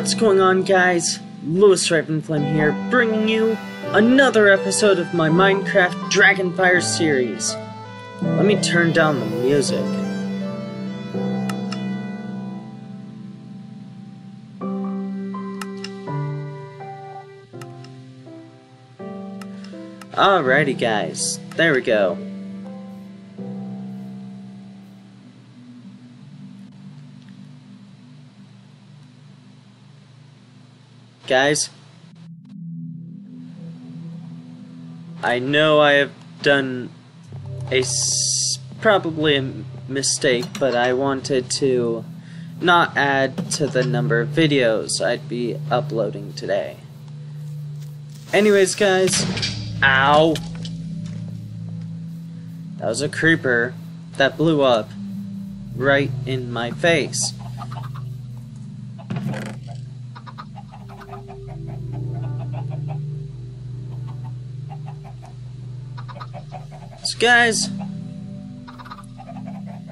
What's going on, guys? Luis Ravenflame here, bringing you another episode of my Minecraft Dragonfire series. Let me turn down the music. Alrighty, guys. There we go. Guys, I know I have done a probably a mistake, but I wanted to not add to the number of videos I'd be uploading today. Anyways, guys, ow! That was a creeper that blew up right in my face. So guys,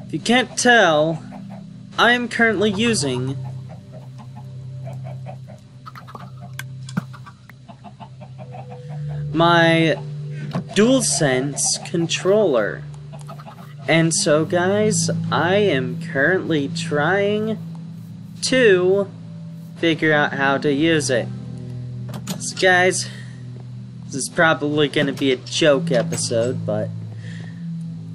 if you can't tell, I am currently using my DualSense controller. And so guys, I am currently trying to figure out how to use it. So guys, this is probably going to be a joke episode, but...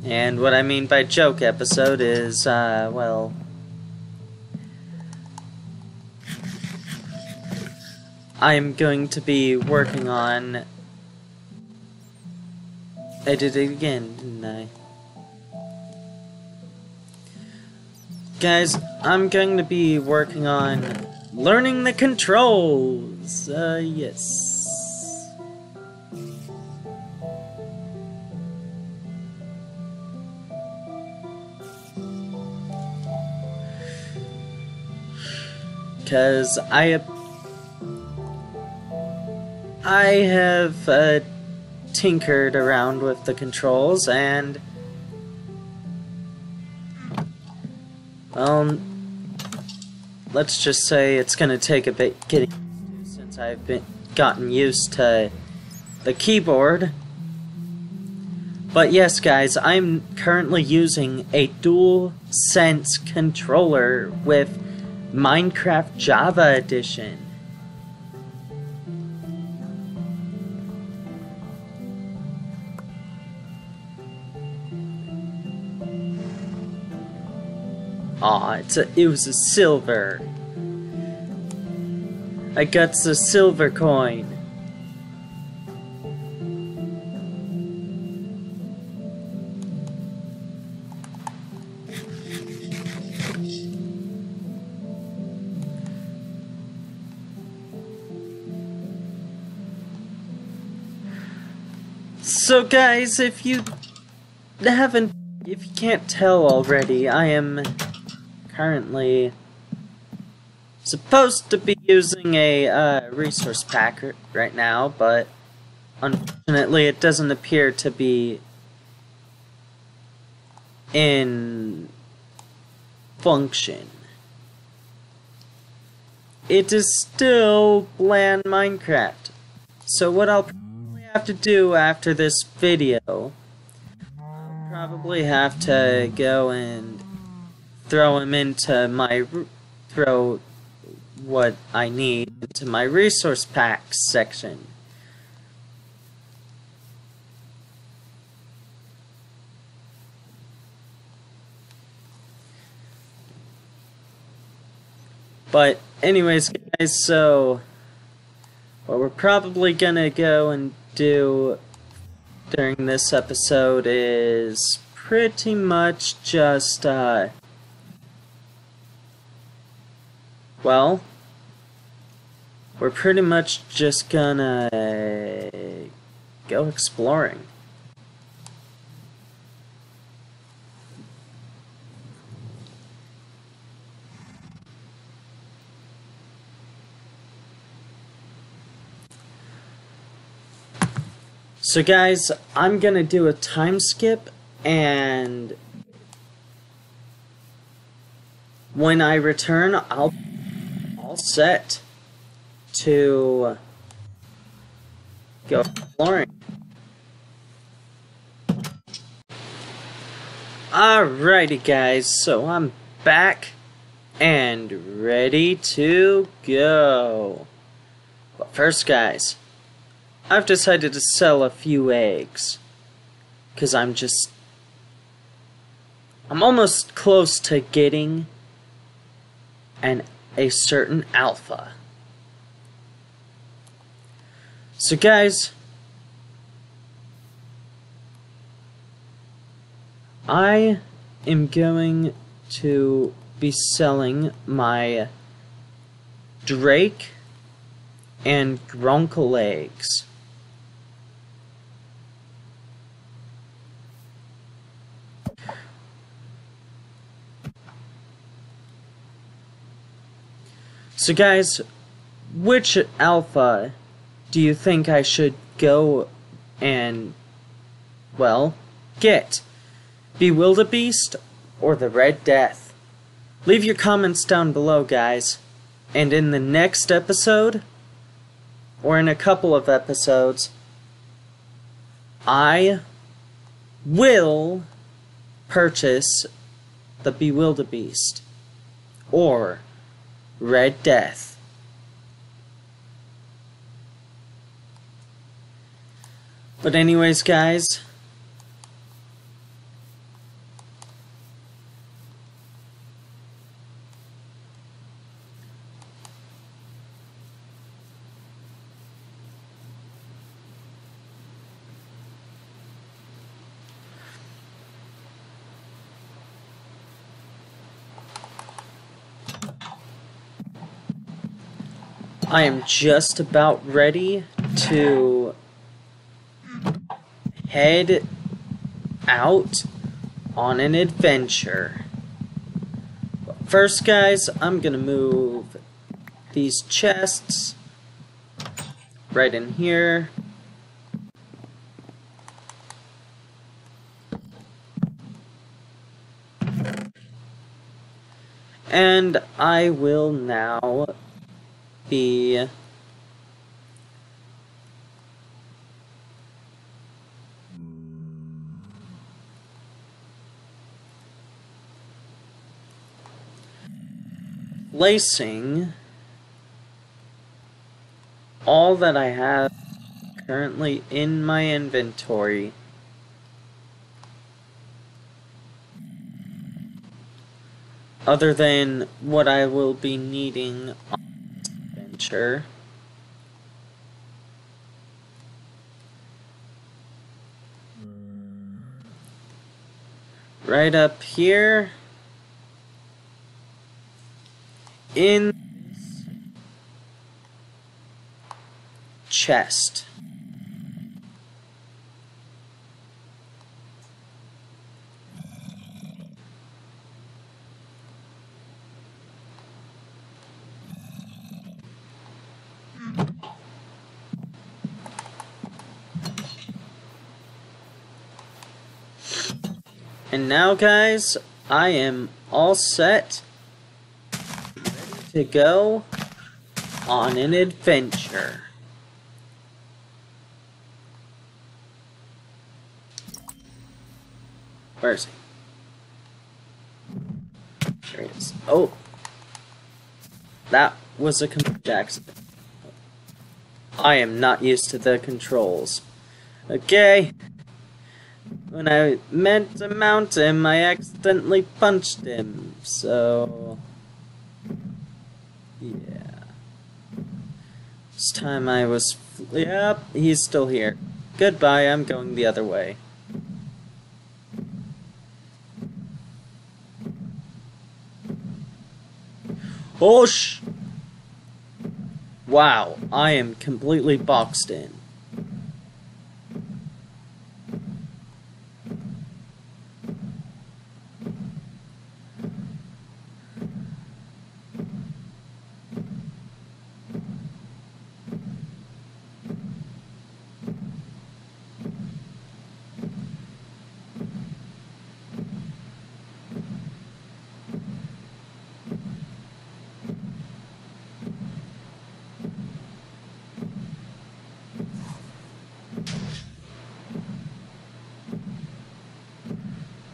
And what I mean by joke episode is, uh, well... I'm going to be working on... I did it again, didn't I? Guys, I'm going to be working on learning the controls. Uh, yes. Because I have, I have uh, tinkered around with the controls and well, let's just say it's gonna take a bit getting since I've been gotten used to the keyboard. But yes, guys, I'm currently using a dual sense controller with Minecraft Java Edition. Aw, it's a, it was a silver. I got the silver coin. So guys, if you haven't, if you can't tell already, I am currently supposed to be using a uh, resource pack right now, but unfortunately it doesn't appear to be in function. It is still bland Minecraft. So what I'll have to do after this video, I'll probably have to go and throw him into my, throw what I need into my resource packs section. But anyways guys, so what we're probably gonna go and do during this episode is pretty much just, uh, well, we're pretty much just gonna go exploring. So guys, I'm gonna do a time skip and when I return, I'll all set to go exploring. Alrighty guys, so I'm back and ready to go. But first guys, I've decided to sell a few eggs. Cause I'm just I'm almost close to getting an a certain alpha. So guys, I am going to be selling my Drake and Grunkle eggs. So guys, which alpha do you think I should go and, well, get? Bewilderbeast or the Red Death? Leave your comments down below, guys. And in the next episode, or in a couple of episodes, I will purchase the Bewilderbeast or Red Death. But anyways, guys, I am just about ready to head out on an adventure. But first, guys, I'm gonna move these chests right in here. And I will now be placing uh, all that I have currently in my inventory. Other than what I will be needing Right up here. In chest. And now, guys, I am all set to go on an adventure. Where is he? There he is. Oh! That was a complete accident. I am not used to the controls. Okay. When I meant to mount him, I accidentally punched him, so... Yeah. This time I was... Yep, he's still here. Goodbye, I'm going the other way. Oh, sh... Wow, I am completely boxed in.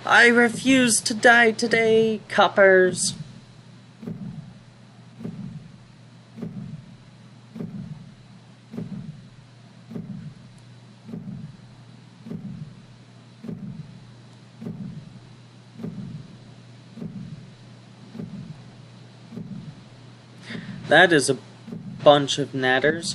I refuse to die today, coppers. That is a bunch of natters.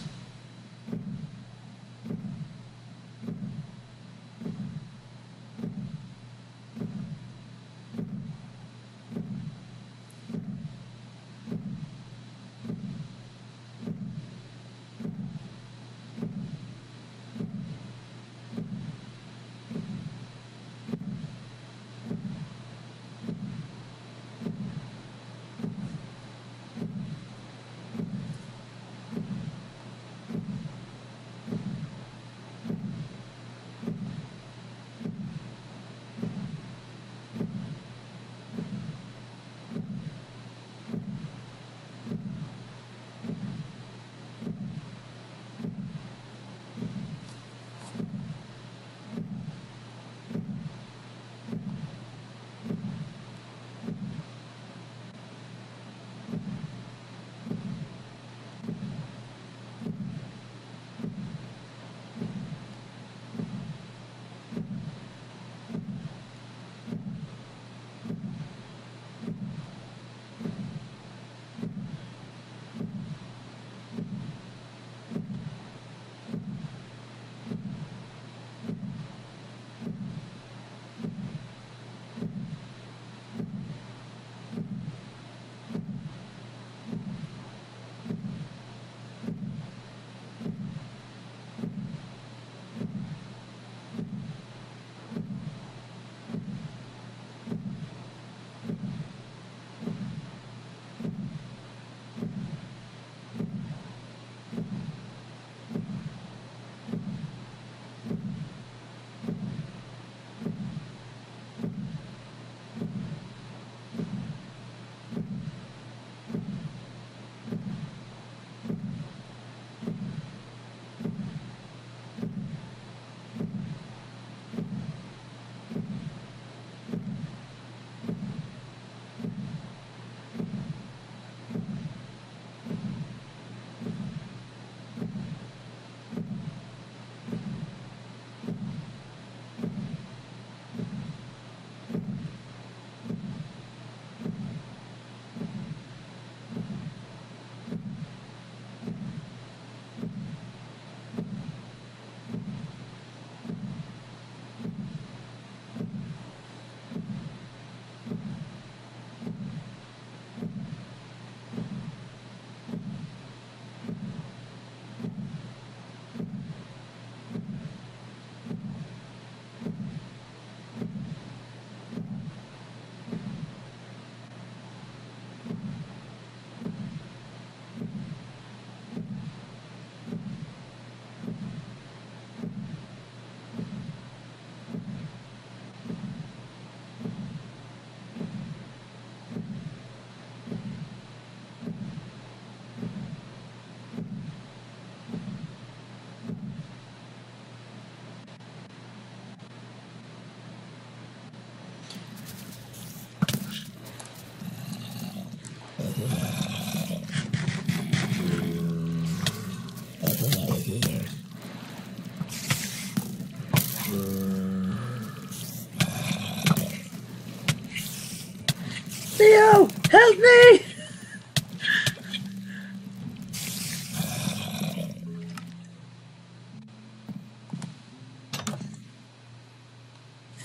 Theo, help me!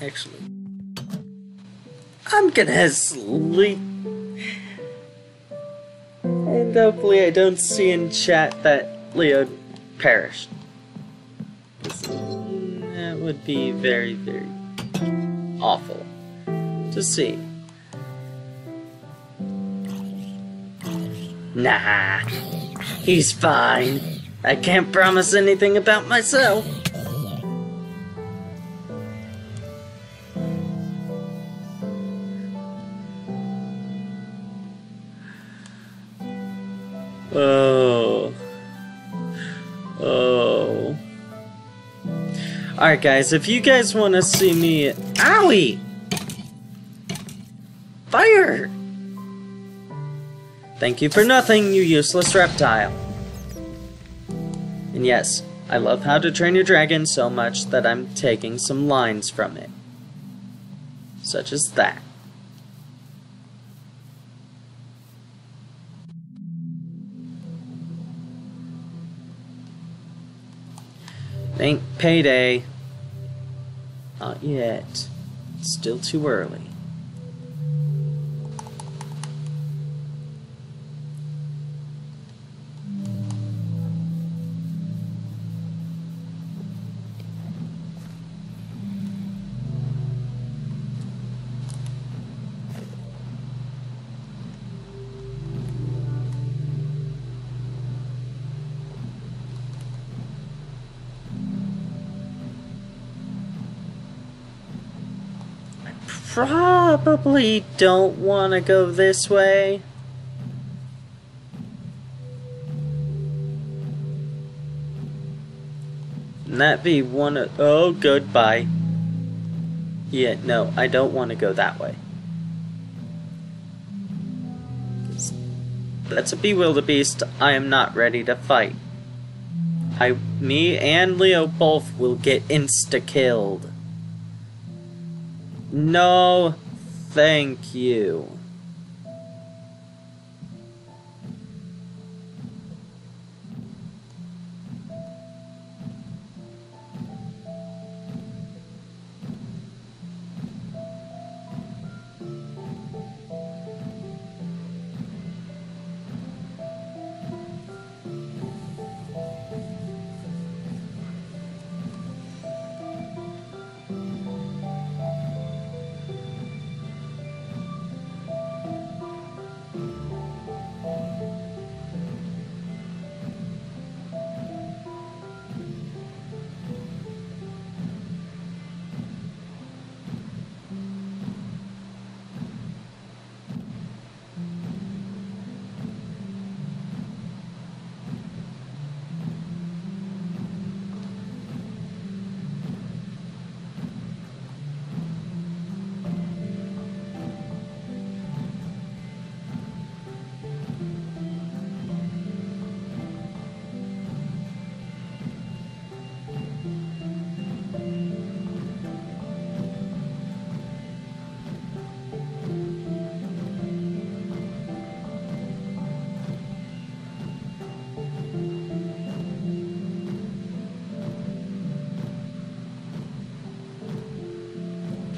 Actually, I'm gonna sleep. And hopefully, I don't see in chat that Leo perished. That would be very, very awful to see. Nah, he's fine. I can't promise anything about myself. Oh. Oh. Alright guys, if you guys want to see me... Owie! Thank you for nothing, you useless reptile. And yes, I love How to Train Your Dragon so much that I'm taking some lines from it. Such as that. Ain't payday. Not yet. Still too early. Probably don't want to go this way. And that be one of... Oh, goodbye. Yeah, no, I don't want to go that way. That's a Bewilderbeast I am not ready to fight. I, me and Leo both will get insta-killed. No, thank you.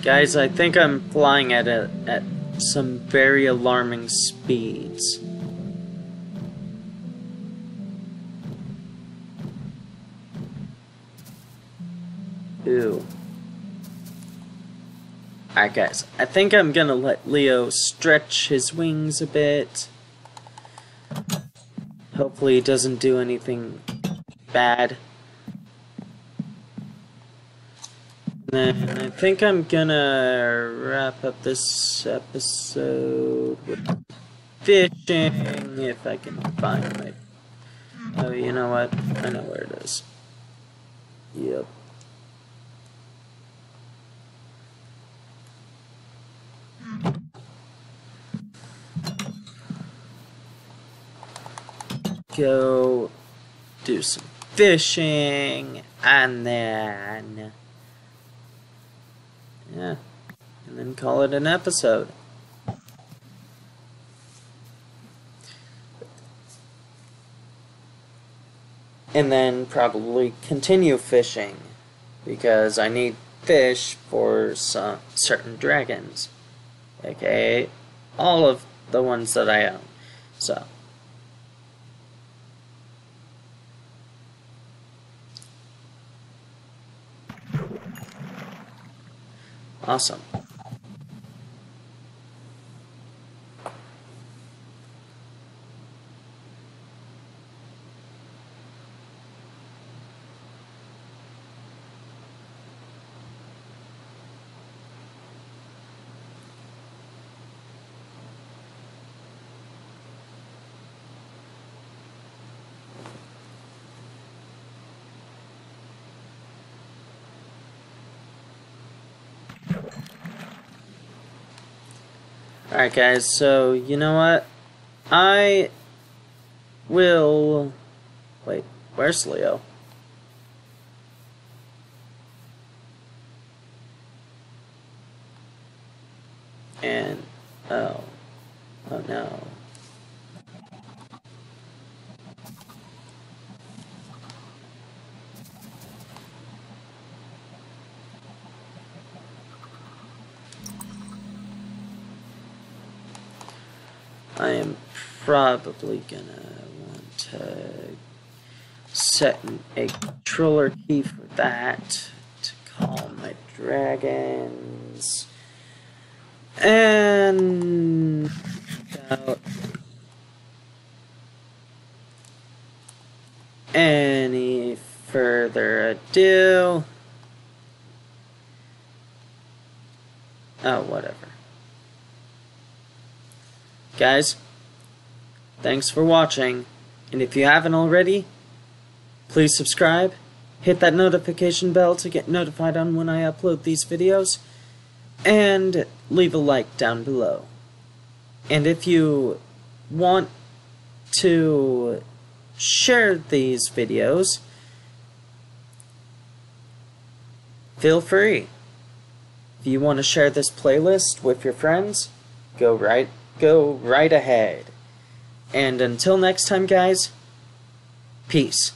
Guys, I think I'm flying at a, at some very alarming speeds. Ooh. Alright guys, I think I'm gonna let Leo stretch his wings a bit. Hopefully he doesn't do anything bad. Then I think I'm gonna wrap up this episode with fishing, if I can find my... Oh, you know what? I know where it is. Yep. Go do some fishing, and then... Yeah. And then call it an episode. And then probably continue fishing. Because I need fish for some certain dragons. Okay? All of the ones that I own. So. Awesome. Alright guys, so you know what? I will... Wait, where's Leo? And... Oh. Oh no. I am probably gonna want to set a controller key for that to call my dragons. And without any further ado. Oh whatever. Guys, thanks for watching, and if you haven't already, please subscribe, hit that notification bell to get notified on when I upload these videos, and leave a like down below. And if you want to share these videos, feel free. If you want to share this playlist with your friends, go right go right ahead. And until next time, guys, peace.